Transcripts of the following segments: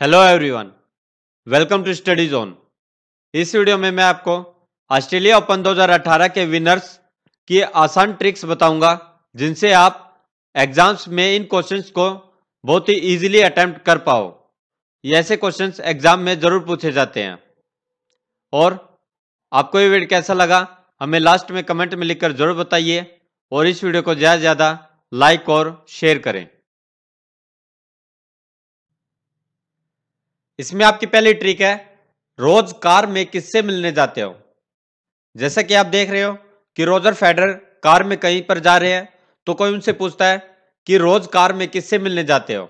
Hello everyone welcome to study zone इस video में मैं आपको ऑस्ट्रेलिया ओपन 2018 के विनर्स की आसान ट्रिक्स बताऊँगा, जिनसे आप एग्ज़ाम्स में इन क्वेश्चंस को बहुत ही इजीली अटेम्प्ट कर पाओ। ये ऐसे क्वेश्चंस एग्ज़ाम में ज़रूर पूछे जाते हैं। और आपको ये वीडियो कैसा लगा, हमें लास्ट में कमेंट में लिखकर ज़रूर बताइए, और इस वीडियो को ज़्यादा से ज़्यादा लाइक और शेयर करें। इसमें आपकी पहली ट्रिक है, रोज कार में किससे मिलने जाते हो? जैसा कि आप देख रहे हो कि रोजर फेडर कार में कहीं पर जा रहे हैं तो कोई उनसे पूछता है कि रोज कार में किससे मिलने जाते हो?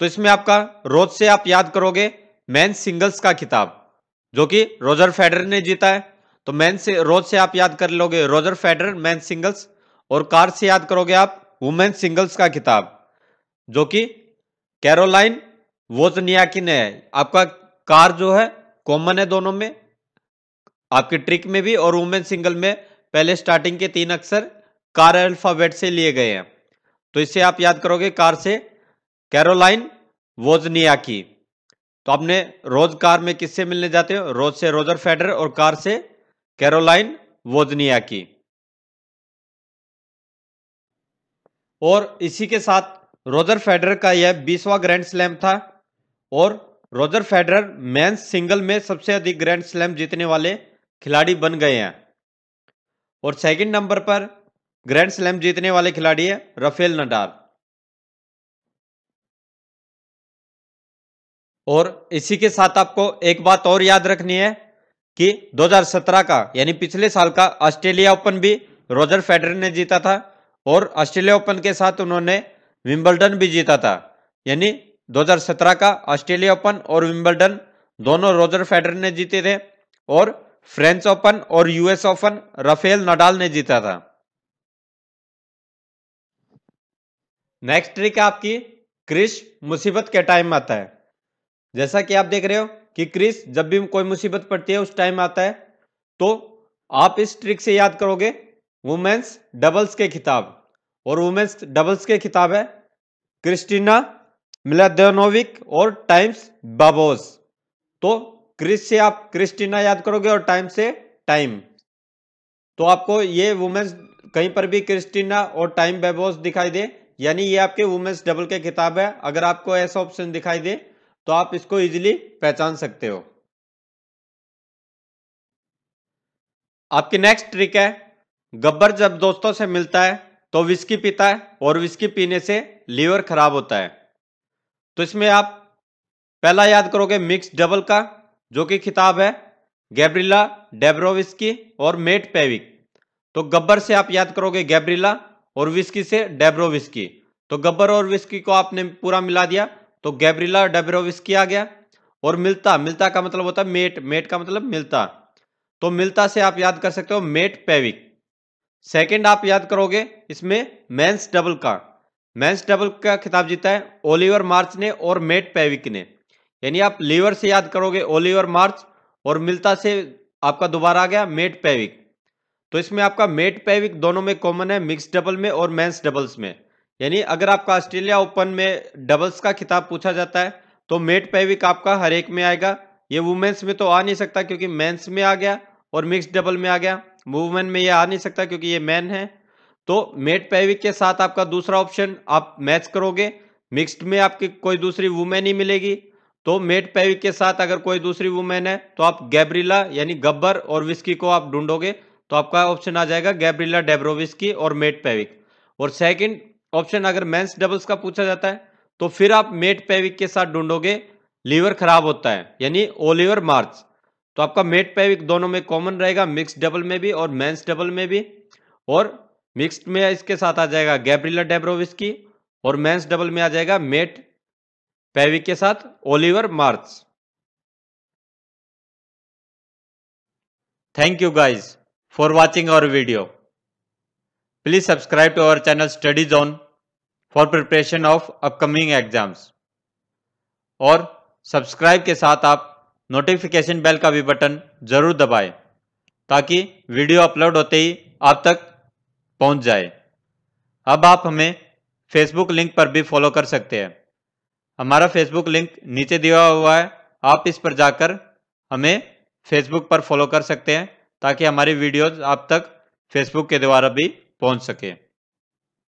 तो इसमें आपका रोज से आप याद करोगे, मैन सिंगल्स का खिताब, जो कि रोजर फेडर ने जीता है। तो मैन से, रोज से आप याद कर लोगे रोजर फेडर मैन सिंगल्स, और कार से याद करोगे आप, वुमेन सिंगल्स का खिताब, जो कि कैरोलाइन वोजनियाकिन है आपका कार जो है कॉमन है दोनों में, आपके ट्रिक में भी और वुमेन सिंगल में, पहले स्टार्टिंग के तीन अक्षर कार अल्फ़ाबेट से लिए गए हैं। तो इससे आप याद करोगे कार से कैरोलाइन वोजनियाकी तो आपने रोज कार में किससे मिलने जाते हो? रोज से रोजर फेडर और कार से कैरोलाइन वोजनियाकी और इसी के साथ रोजर फेडर का यह बीसवा ग्रैंड स्लैम था। और रोजर फेडरर मेंस सिंगल में सबसे अधिक ग्रैंड स्लैम जीतने वाले खिलाड़ी बन गए हैं। और सेकंड नंबर पर ग्रैंड स्लैम जीतने वाले खिलाड़ी है रफेल नडाल। और इसी के साथ आपको एक बात और याद रखनी है कि 2017 का, यानी पिछले साल का ऑस्ट्रेलिया ओपन भी रोजर फेडरर ने जीता था और ऑस्ट्रेलिया ओपन के साथ उन्होंने विंबलडन भी जीता था। यानी 2017 का ऑस्ट्रेलिया ओपन और विंबलडन दोनों रोजर फेडरर ने जीते थे और फ्रेंच ओपन और यूएस ओपन राफेल नडाल ने जीता था। नेक्स्ट ट्रिक आपकी, क्रिस मुसीबत के टाइम आता है। जैसा कि आप देख रहे हो कि क्रिस जब भी कोई मुसीबत पड़ती है, उस टाइम आता है तो आप इस ट्रिक से याद करोगे, वुमेन्स डबल्स के खिताब। और वुमेन्स डबल्स के खिताब है क्रिस्टीना मिलादेनोविक और टाइम्स बाबोस। तो क्रिस से आप क्रिस्टीना याद करोगे और टाइम से टाइम। तो आपको ये वुमेन्स कहीं पर भी क्रिस्टीना और टाइम बेबोस दिखाई दे, यानी ये आपके वुमेन्स डबल के किताब है। अगर आपको ऐसा ऑप्शन दिखाई दे तो आप इसको इजीली पहचान सकते हो। आपकी नेक्स्ट ट्रिक है, गब्बर जब दोस्तों से मिलता है तो विस्की पीता है और विस्की पीने से लीवर खराब होता है। तो इसमें आप पहला याद करोगे मिक्स डबल का, जो कि खिताब है, गैब्रिला, डेब्रोविस्की और मेट पेविक। तो गब्बर से आप याद करोगे गैब्रिला और विस्की से डेब्रोविस्की। तो गब्बर और विस्की को आपने पूरा मिला दिया तो गैब्रिला, डेब्रोविस्की आ गया। और मिलता मिलता का मतलब होता है मेट मेट का मतलब मिलता। तो मिलता से आप याद कर सकते हो मेट पेविक। सेकंड आप याद करोगे इसमें मेंस डबल का। मेंस डबल का खिताब जीता है ओलिवर मार्च ने और मेट पेविक ने। यानी आप लीवर से याद करोगे ओलिवर मार्च और मिलता से आपका दोबारा आ गया मेट पेविक। तो इसमें आपका मेट पेविक दोनों में कॉमन है मिक्स डबल में और मेंस डबल्स में। यानी अगर आपका ऑस्ट्रेलिया ओपन में डबल्स का खिताब पूछा जाता है तो मेट पेविक आपका हर एक में आएगा। ये वुमेन्स में तो आ नहीं सकता क्योंकि मेंस में आ गया और मिक्स डबल में आ गया। वुमेन में ये आ नहीं सकता क्योंकि ये मैन है। तो मेट पैविक के साथ आपका दूसरा ऑप्शन, आप मैच करोगे। मिक्स्ड में आपकी कोई दूसरी वुमेन ही मिलेगी। तो मेट पैविक के साथ अगर कोई दूसरी वुमेन है तो आप गैब्रिला यानी गब्बर और विस्की को आप ढूंढोगे तो आपका ऑप्शन आ जाएगा गैब्रिला डेब्रोविस्की और मेट पैविक और सेकंड ऑप्शन, अगर मेंस डबल्स का पूछा जाता है तो फिर आप मेट पैविक के साथ ढूंढोगे, लीवर खराब होता है, यानी ओलिवर मार्च। तो आपका मेट पैविक दोनों में कॉमन रहेगा मिक्स डबल में भी और मेंस डबल में भी। और मिक्स्ड में इसके साथ आ जाएगा गैब्रिला डेब्रोविस्की और मेंस डबल में आ जाएगा मेट पेविक के साथ Oliver Marach. Thank you guys for watching our video please subscribe to our channel study zone for preparation of upcoming exams और सब्सक्राइब के साथ आप नोटिफिकेशन बेल का भी बटन ज़रूर दबाएँ ताकि वीडियो अपलोड होते ही आप तक पहुँच जाए। अब आप हमें फेसबुक लिंक पर भी फॉलो कर सकते हैं। हमारा फेसबुक लिंक नीचे दिया हुआ है। आप इस पर जाकर हमें फेसबुक पर फॉलो कर सकते हैं, ताकि हमारी वीडियोज़ आप तक फेसबुक के द्वारा भी पहुँच सके।